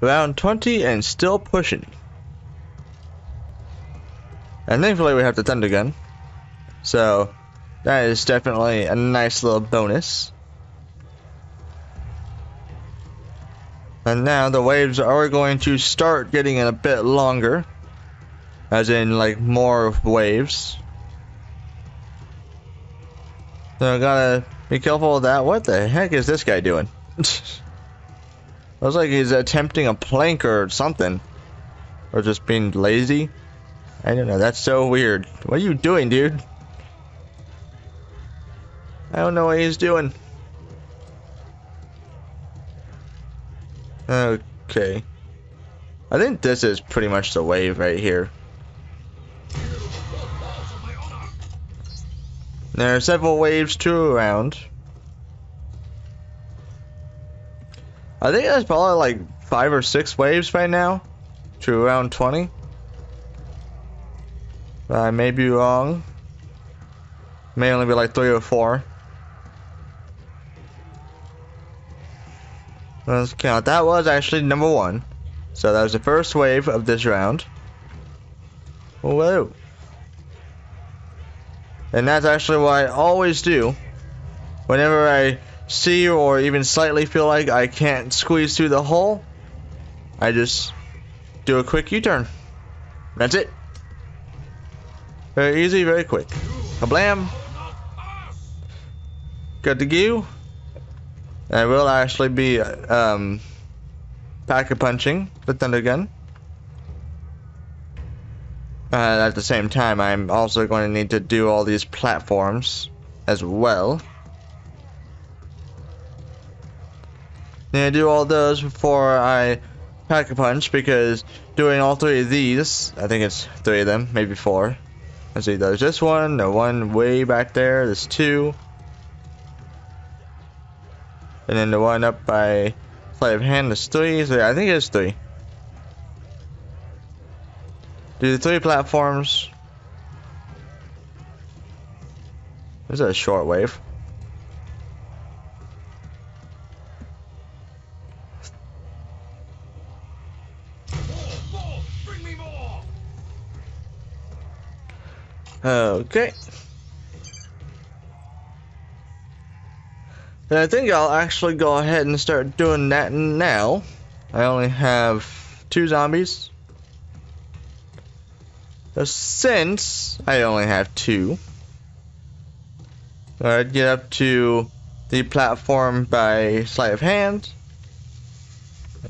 Round 20 and still pushing. And thankfully we have the Thunder Gun. So, that is definitely a nice little bonus. And now the waves are going to start getting a bit longer. As in, like, more waves. So I gotta be careful of that. What the heck is this guy doing? Looks like he's attempting a plank or something. Or just being lazy. I don't know, that's so weird. What are you doing, dude? I don't know what he's doing. Okay. I think this is pretty much the wave right here. There are several waves to around. I think there's probably like five or six waves right now to around 20. I may be wrong. May only be like three or four. Let's count. That was actually number one. So that was the first wave of this round. Whoa. And that's actually what I always do. Whenever I see or even slightly feel like I can't squeeze through the hole, I just do a quick U-turn. That's it. Very easy, very quick. Kablam. Got the goo. I will actually be um, pack a punching the thunder gun. Uh, at the same time, I'm also going to need to do all these platforms as well. Need to do all those before I pack a punch because doing all three of these, I think it's three of them, maybe four. Let's see, there's this one, the one way back there, there's two. And then the one up by Sleight of Hand is three. So I think it's three. Do the three platforms. This is a short wave. Okay. And I think I'll actually go ahead and start doing that now. I only have two zombies. Since I only have two, I'd get up to the platform by sleight of hand.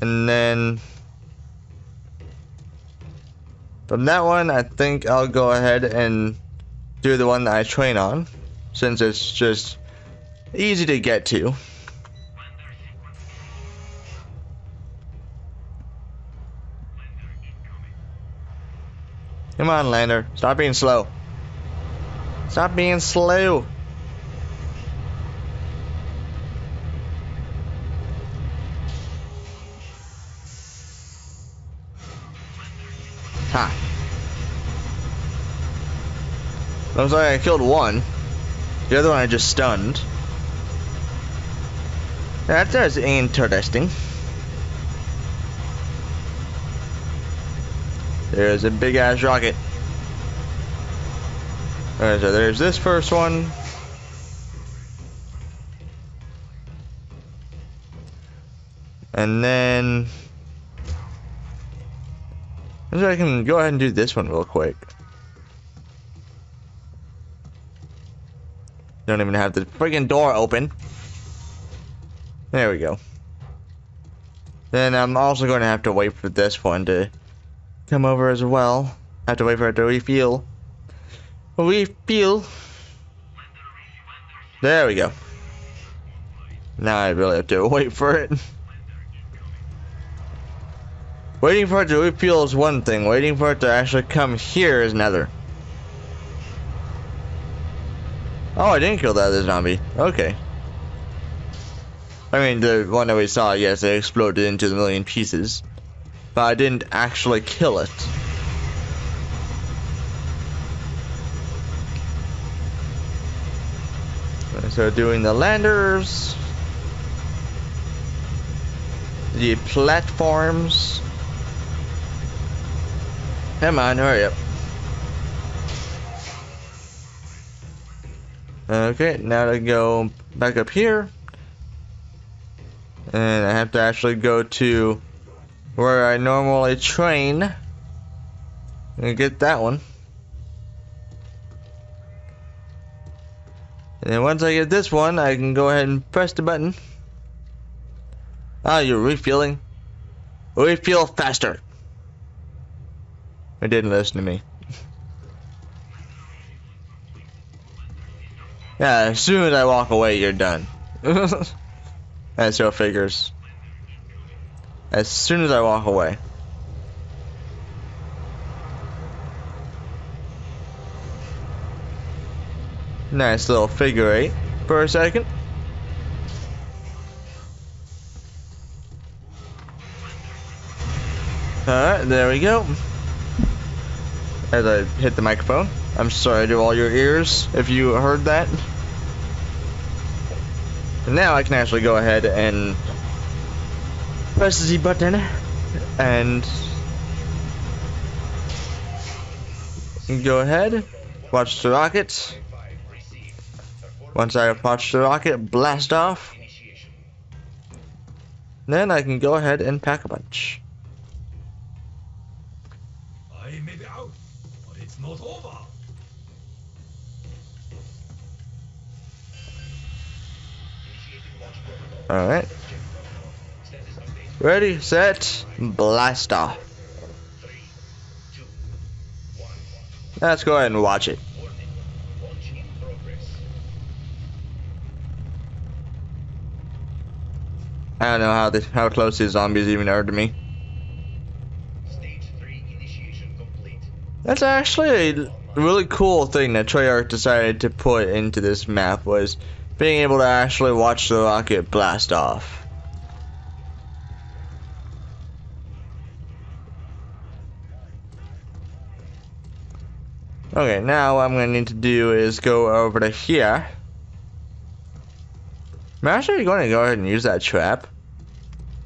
And then from that one, I think I'll go ahead and do the one that I train on, since it's just Easy to get to. Come on, Lander. Stop being slow. Stop being slow. Ha. Looks like I killed one. The other one I just stunned. That is interesting. There's a big ass rocket. Alright, so there's this first one. And then I can go ahead and do this one real quick. Don't even have the freaking door open. There we go. Then I'm also going to have to wait for this one to come over as well. Have to wait for it to refuel. Refuel. There we go. Now I really have to wait for it. Waiting for it to refuel is one thing. Waiting for it to actually come here is another. Oh, I didn't kill that other zombie. Okay. I mean, the one that we saw, yes, it exploded into a million pieces. But I didn't actually kill it. So doing the landers. the platforms. Come on, hurry up. Okay, now to go back up here. And I have to actually go to where I normally train. And get that one. And then once I get this one, I can go ahead and press the button. Ah, you're refueling? Refuel faster. It didn't listen to me. yeah, as soon as I walk away, you're done. That's your figures. As soon as I walk away. Nice little figure eight for a second. Alright, there we go. As I hit the microphone. I'm sorry to all your ears if you heard that. Now I can actually go ahead and press the Z button and go ahead, watch the rocket. Once I watch the rocket blast off, then I can go ahead and pack a punch. Not over. Alright. Ready, set, blast off. Let's go ahead and watch it. I don't know how the, how close these zombies even are to me. That's actually a really cool thing that Treyarch decided to put into this map was being able to actually watch the rocket blast off. Okay, now what I'm gonna need to do is go over to here. I'm actually going to go ahead and use that trap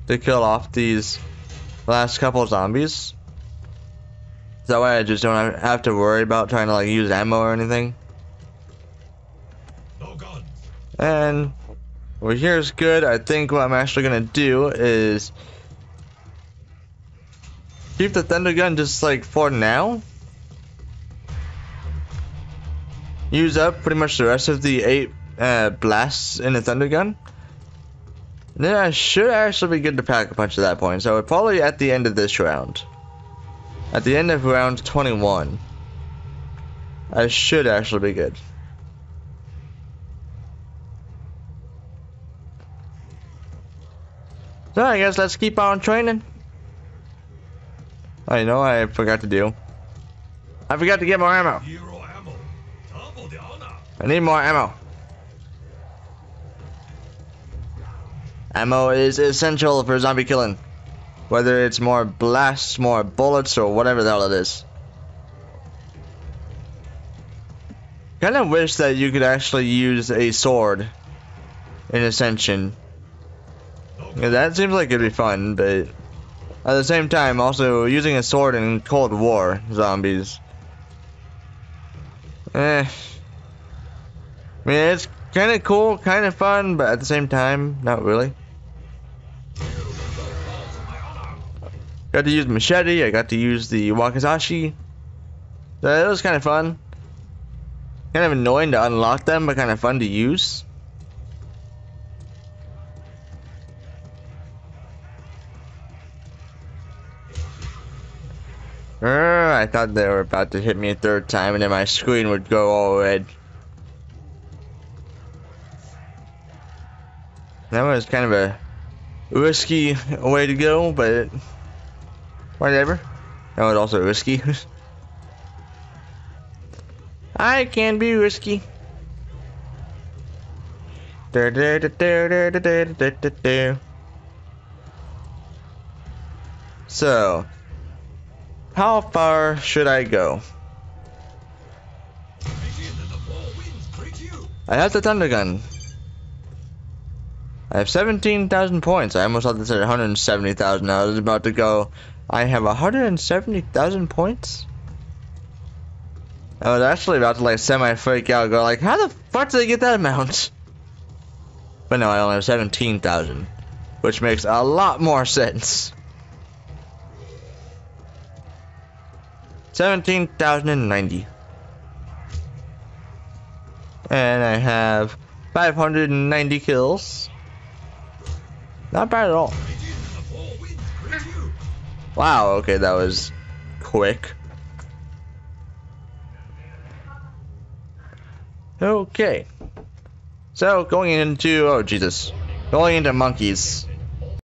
to kill off these last couple zombies. That way I just don't have to worry about trying to like use ammo or anything. No guns. And over here is good. I think what I'm actually gonna do is keep the thunder gun just like for now. Use up pretty much the rest of the eight uh, blasts in the thunder gun. And then I should actually be good to pack a punch at that point. So probably at the end of this round. At the end of round 21. I should actually be good. So I guess let's keep on training. Oh, I know I forgot to do. I forgot to get more ammo. I need more ammo. Ammo is essential for zombie killing. Whether it's more blasts, more bullets, or whatever the hell it is. Kind of wish that you could actually use a sword in Ascension. Yeah, that seems like it'd be fun, but at the same time, also using a sword in Cold War zombies. Eh. I mean, it's kind of cool, kind of fun, but at the same time, not really. Got to use machete. I got to use the wakizashi. That was kind of fun. Kind of annoying to unlock them, but kind of fun to use. Uh, I thought they were about to hit me a third time, and then my screen would go all red. That was kind of a risky way to go, but whatever. That was also risky. I can be risky. So, how far should I go? I have the thunder gun. I have 17,000 points. I almost thought this said 170,000. I was about to go. I have 170,000 points? I was actually about to like semi freak out go like, how the fuck did I get that amount? But no, I only have 17,000. Which makes a lot more sense. 17,090. And I have 590 kills. Not bad at all. Wow, okay, that was quick. Okay. So, going into, oh Jesus. Going into monkeys.